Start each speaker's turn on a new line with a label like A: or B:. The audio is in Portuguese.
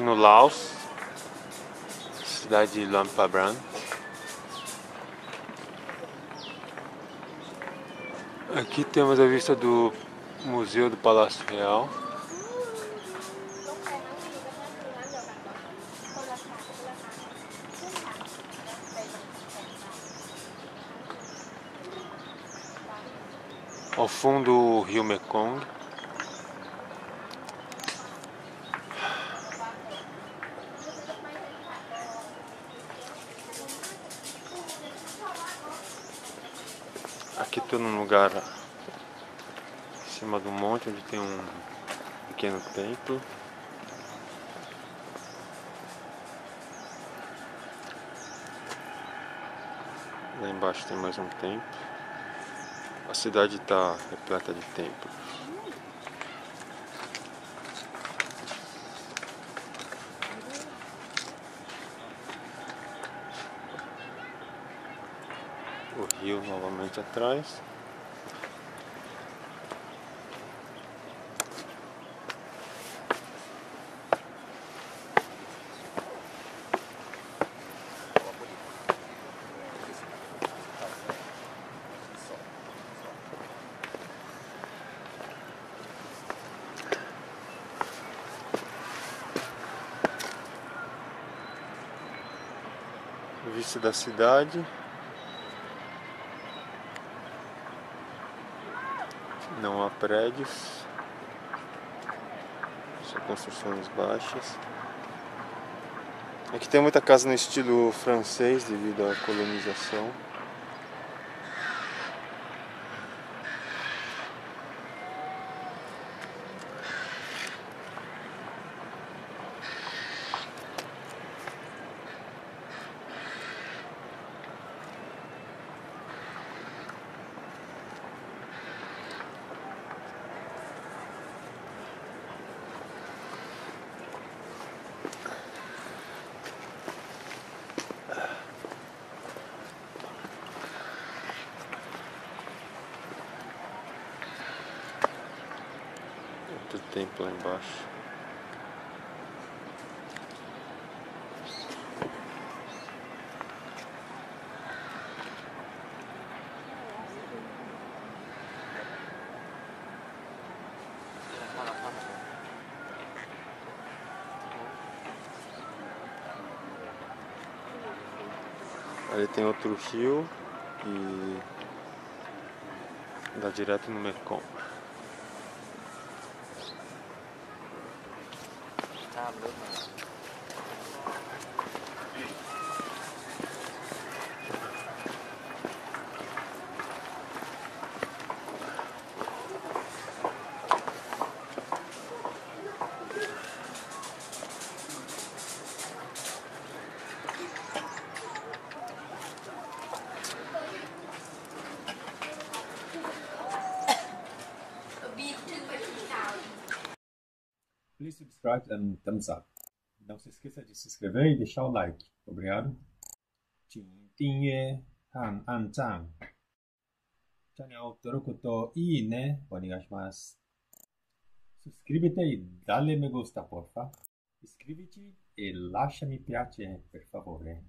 A: no Laos, cidade de Luang Prabang. Aqui temos a vista do Museu do Palácio Real. Ao fundo o rio Mekong. Aqui estou num lugar em cima do monte onde tem um pequeno templo. Lá embaixo tem mais um templo. A cidade está repleta de templos. O rio novamente atrás. Vista da cidade. Não há prédios. Só construções baixas. Aqui tem muita casa no estilo francês devido à colonização. Outro templo lá embaixo. Ali tem outro rio e dá direto no Mekong.
B: tham nước này Please subscribe and thumbs up. Não se esqueça de se inscrever e deixar o like. Obrigado. 请订阅和按赞。チャンネル登録といいねお願いします。Suscríbete y dale me gusta, porfa. Iscríbete y lascia mi piace, per favore.